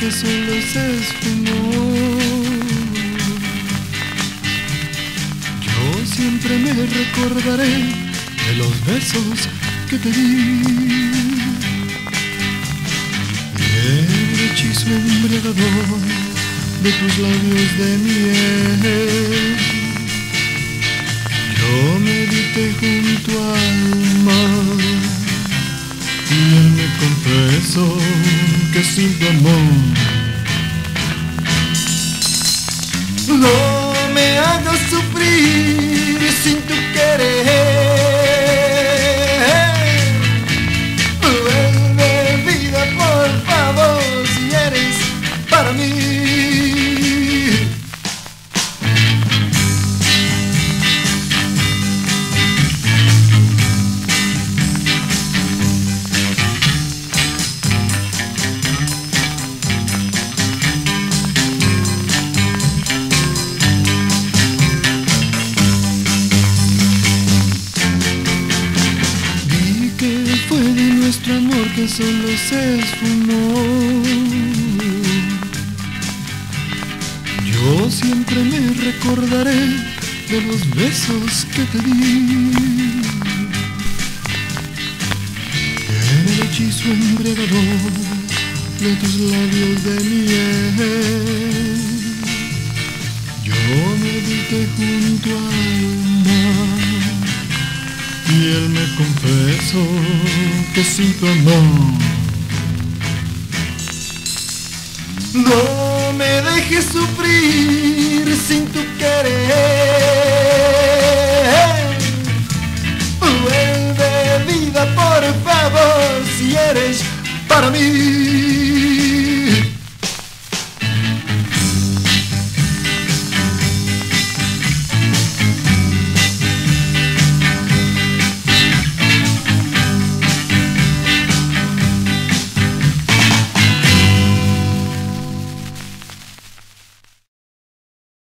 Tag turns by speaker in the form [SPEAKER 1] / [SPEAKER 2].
[SPEAKER 1] que solo se esfumó. Yo siempre me recordaré de los besos que te di. El hechizo embriagador de tus labios de miel. Yo medité junto al mar y él me confesó que sin tu amor no me hagas sufrir sin tu querer. Vuelve vida, por favor, si eres para mí. Solo se esfumó. Yo siempre me recordaré de los besos que te di. El hechizo embriagador de tus labios de miel. Él me confesó que sin tu amor no me dejes sufrir sin tu querer. Vuelve vida por favor si eres para mí.